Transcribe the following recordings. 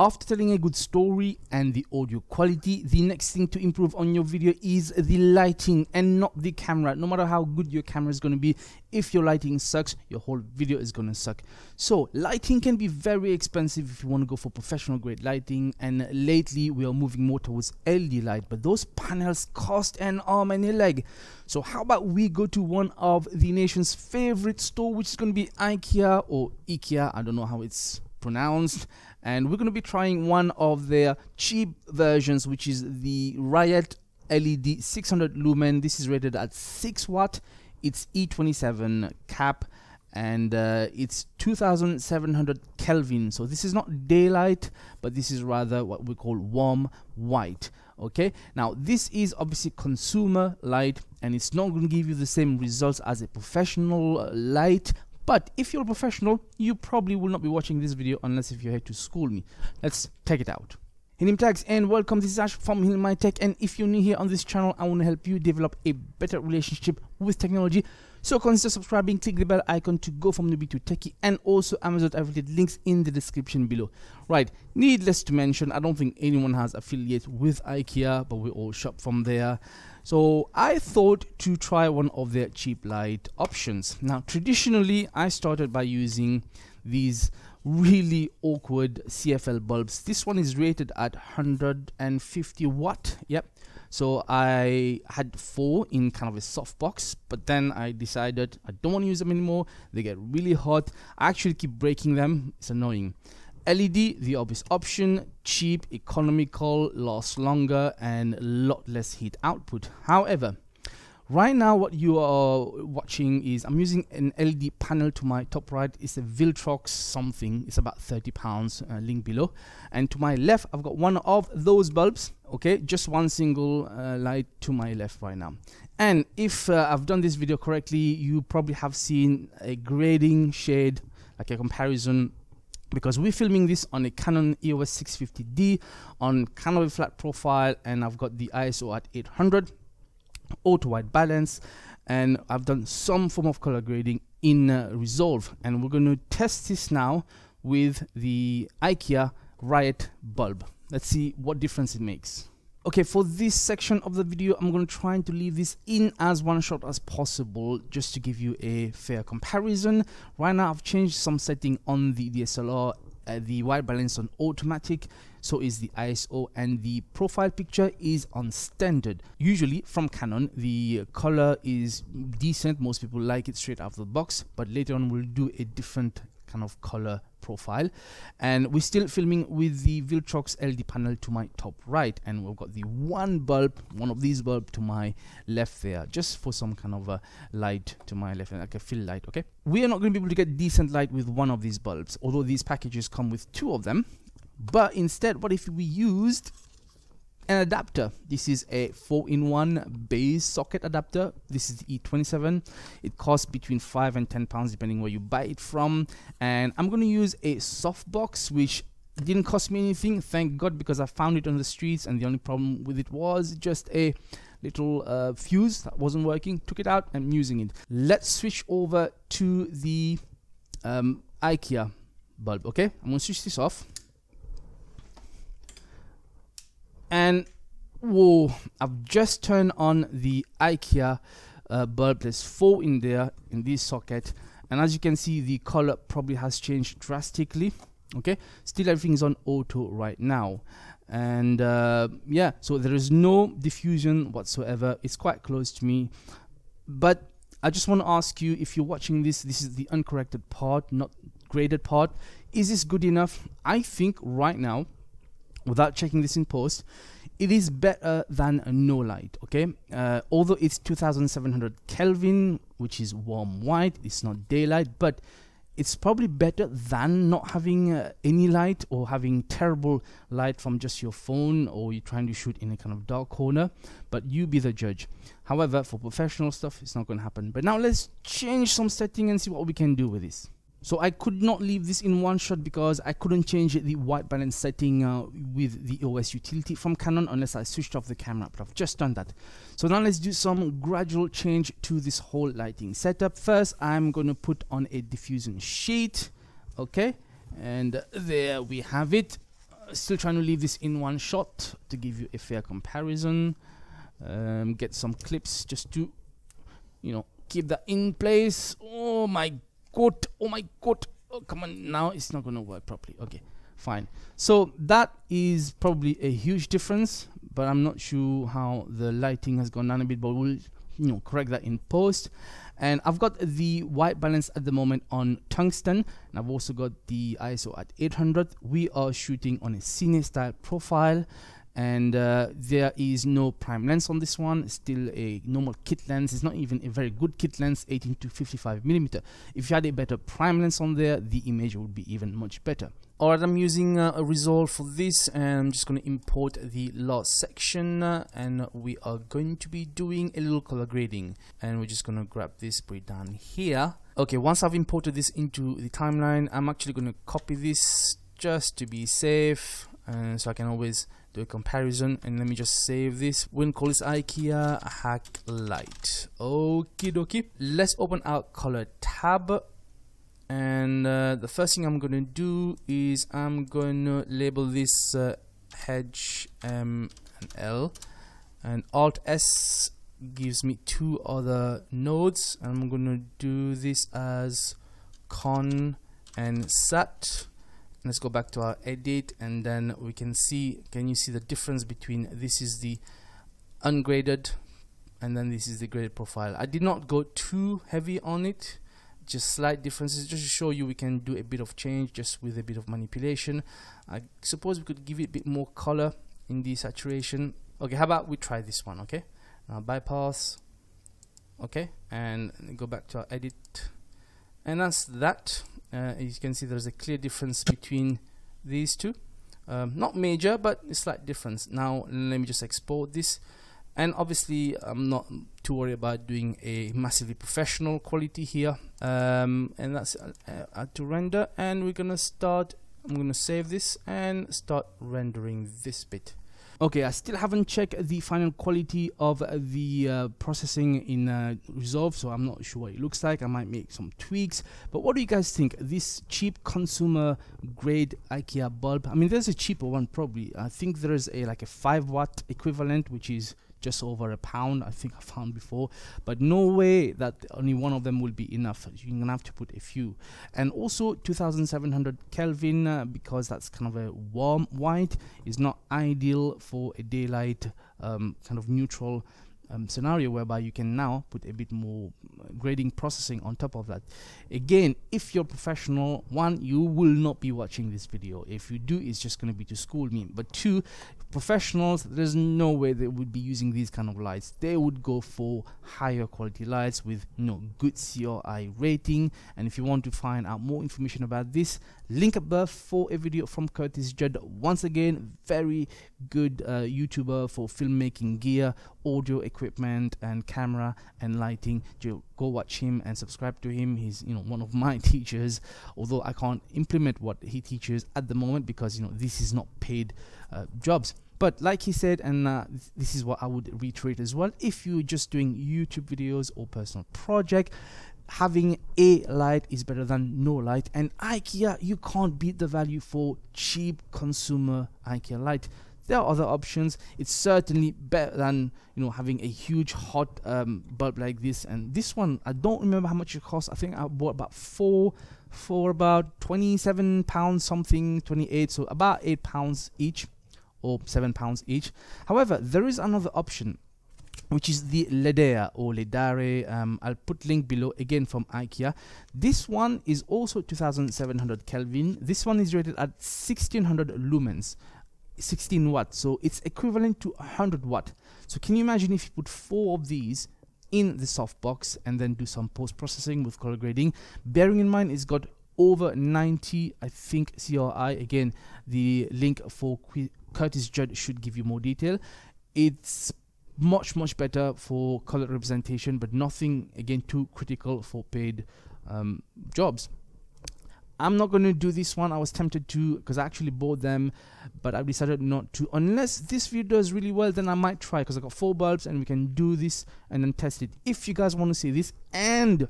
After telling a good story and the audio quality, the next thing to improve on your video is the lighting and not the camera. No matter how good your camera is going to be, if your lighting sucks, your whole video is going to suck. So lighting can be very expensive if you want to go for professional grade lighting and lately we are moving more towards LED light, but those panels cost an arm and a leg. So how about we go to one of the nation's favorite store, which is going to be IKEA or IKEA, I don't know how it's pronounced and we're going to be trying one of their cheap versions which is the Ryet LED 600 lumen. This is rated at 6 watt. It's E27 cap and uh, it's 2700 Kelvin. So this is not daylight but this is rather what we call warm white okay? Now this is obviously consumer light and it's not going to give you the same results as a professional light but if you're a professional, you probably will not be watching this video unless if you're here to school me. Let's check it out. Hinim tags and welcome. This is Ash from HealMyTech. And if you're new here on this channel I want to help you develop a better relationship with technology. So consider subscribing click the bell icon to go from newbie to techie and also Amazon affiliate links in the description below. Right needless to mention I don't think anyone has affiliate with IKEA but we all shop from there so I thought to try one of their cheap light options. Now traditionally I started by using these really awkward CFL bulbs. This one is rated at 150 watt. Yep. So I had four in kind of a soft box, but then I decided I don't want to use them anymore. They get really hot. I actually keep breaking them. It's annoying. LED, the obvious option, cheap, economical, lasts longer, and a lot less heat output. However, right now what you are watching is I'm using an LED panel to my top right. It's a Viltrox something. It's about 30 pounds, uh, link below. And to my left, I've got one of those bulbs. Okay, just one single uh, light to my left right now. And if uh, I've done this video correctly, you probably have seen a grading shade, like a comparison because we're filming this on a Canon EOS 650D on a flat profile and I've got the ISO at 800 auto white balance and I've done some form of color grading in uh, Resolve and we're going to test this now with the IKEA Ryet bulb. Let's see what difference it makes. Okay, for this section of the video, I'm going to try to leave this in as one shot as possible just to give you a fair comparison. Right now, I've changed some setting on the DSLR, uh, the white balance on automatic, so is the ISO, and the profile picture is on standard. Usually from Canon, the color is decent. Most people like it straight out of the box, but later on we'll do a different kind of color profile. And we're still filming with the Viltrox LED panel to my top right. And we've got the one bulb one of these bulb to my left there just for some kind of a light to my left and like a fill light okay? We are not going to be able to get decent light with one of these bulbs although these packages come with two of them. But instead what if we used an adapter. This is a 4-in-1 base socket adapter. This is the E27. It costs between 5 and 10 pounds depending where you buy it from. And I'm going to use a softbox which didn't cost me anything, thank God, because I found it on the streets and the only problem with it was just a little uh, fuse that wasn't working. Took it out, I'm using it. Let's switch over to the um, IKEA bulb, okay? I'm going to switch this off. And whoa I've just turned on the IKEA uh, bulb there's four in there in this socket. And as you can see the color probably has changed drastically. Okay? Still everything is on auto right now. And uh, yeah so there is no diffusion whatsoever. It's quite close to me. But I just want to ask you if you're watching this this is the uncorrected part not graded part. Is this good enough? I think right now without checking this in post it is better than no light okay? Uh, although it's 2700 kelvin which is warm white it's not daylight but it's probably better than not having uh, any light or having terrible light from just your phone or you're trying to shoot in a kind of dark corner but you be the judge. However for professional stuff it's not going to happen. But now let's change some setting and see what we can do with this so I could not leave this in one shot because I couldn't change the white balance setting uh, with the EOS Utility from Canon unless I switched off the camera, but I've just done that. So now let's do some gradual change to this whole lighting setup. First, I'm going to put on a diffusion sheet, okay? And there we have it. still trying to leave this in one shot to give you a fair comparison um, get some clips just to you know keep that in place oh my god oh my god oh come on now it's not gonna work properly. Okay fine. So that is probably a huge difference but I'm not sure how the lighting has gone down a bit but we'll you know correct that in post. And I've got the white balance at the moment on tungsten and I've also got the ISO at 800 we are shooting on a cine style profile and uh, there is no prime lens on this one. Still a normal kit lens. It's not even a very good kit lens 18 to 55 millimeter. If you had a better prime lens on there the image would be even much better. Alright, I'm using uh, a resolve for this and I'm just going to import the last section uh, and we are going to be doing a little color grading. And we're just going to grab this, put it down here. Okay, once I've imported this into the timeline, I'm actually going to copy this just to be safe and so I can always do a comparison and let me just save this. We'll call this ikea hack light. Okie dokie let's open our color tab. And uh, the first thing I'm gonna do is I'm gonna label this uh, hedge M and L. And alt S gives me two other nodes. I'm gonna do this as con and sat let's go back to our edit and then we can see can you see the difference between this is the ungraded and then this is the graded profile. I did not go too heavy on it just slight differences just to show you we can do a bit of change just with a bit of manipulation. I suppose we could give it a bit more color in the saturation. Okay how about we try this one okay? Now bypass okay? And go back to our edit and that's that uh, as you can see there's a clear difference between these two. Um, not major but a slight difference. Now let me just export this. And obviously I'm not too worried about doing a massively professional quality here. Um, and that's uh, uh, to render. And we're gonna start I'm gonna save this and start rendering this bit Okay, I still haven't checked the final quality of the uh, processing in uh, Resolve, so I'm not sure what it looks like. I might make some tweaks. But what do you guys think? This cheap consumer grade IKEA bulb. I mean, there's a cheaper one probably. I think there's a like a five watt equivalent, which is just over a pound I think I found before. But no way that only one of them will be enough. You're gonna have to put a few. And also 2700 Kelvin uh, because that's kind of a warm white is not ideal for a daylight um, kind of neutral um, scenario whereby you can now put a bit more grading processing on top of that. Again if you're professional one you will not be watching this video. If you do it's just going to be to school me. But two professionals there's no way they would be using these kind of lights. They would go for higher quality lights with you know good CRI rating. And if you want to find out more information about this link above for a video from Curtis Judd. Once again very good uh, YouTuber for filmmaking gear audio equipment and camera and lighting. Go watch him and subscribe to him. He's you know one of my teachers although I can't implement what he teaches at the moment because you know this is not paid uh, jobs. But like he said and uh, this is what I would reiterate as well if you're just doing YouTube videos or personal project having a light is better than no light. And IKEA you can't beat the value for cheap consumer IKEA light there are other options it's certainly better than you know having a huge hot um, bulb like this and this one I don't remember how much it cost I think I bought about four for about 27 pounds something 28 so about 8 pounds each or 7 pounds each however there is another option which is the Ledea or Ledare. Um, I'll put link below again from IKEA. This one is also 2700 Kelvin. This one is rated at 1600 lumens, 16 watts. So it's equivalent to 100 watt. So can you imagine if you put four of these in the softbox and then do some post processing with color grading? Bearing in mind it's got over 90, I think, CRI. Again, the link for Qu Curtis Judd should give you more detail. It's much much better for color representation but nothing again too critical for paid um, jobs I'm not going to do this one. I was tempted to because I actually bought them but I've decided not to. Unless this video does really well then I might try because I got four bulbs and we can do this and then test it. If you guys want to see this and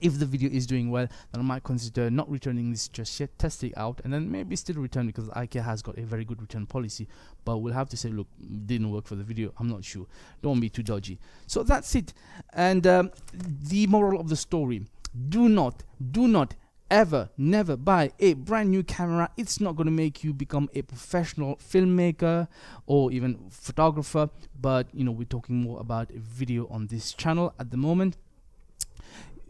if the video is doing well then I might consider not returning this just yet. Test it out and then maybe still return because IKEA has got a very good return policy but we'll have to say look didn't work for the video. I'm not sure. Don't be too dodgy. So that's it. And um, the moral of the story. Do not do not ever never buy a brand new camera. It's not going to make you become a professional filmmaker or even photographer but you know we're talking more about a video on this channel at the moment.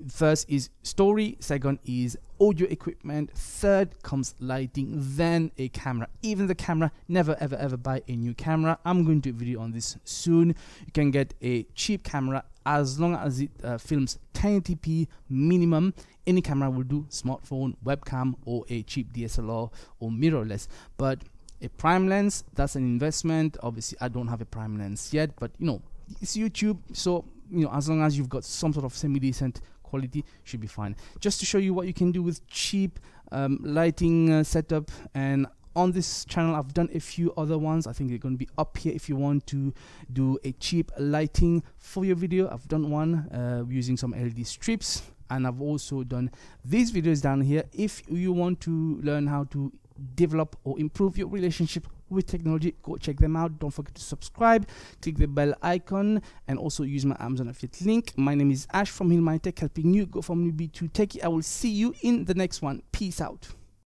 First is story second is audio equipment third comes lighting then a camera. Even the camera never ever ever buy a new camera. I'm going to do a video on this soon. You can get a cheap camera as long as it uh, films 1080p minimum. Any camera will do smartphone webcam or a cheap dslr or mirrorless. But a prime lens that's an investment. Obviously i don't have a prime lens yet but you know it's youtube so you know as long as you've got some sort of semi-decent quality should be fine. Just to show you what you can do with cheap um, lighting uh, setup and on this channel I've done a few other ones. I think they're going to be up here if you want to do a cheap lighting for your video. I've done one uh, using some LED strips and I've also done these videos down here. If you want to learn how to develop or improve your relationship with technology go check them out. Don't forget to subscribe click the bell icon and also use my amazon affiliate link. My name is ash from My Tech helping you go from newbie to techie. I will see you in the next one. Peace out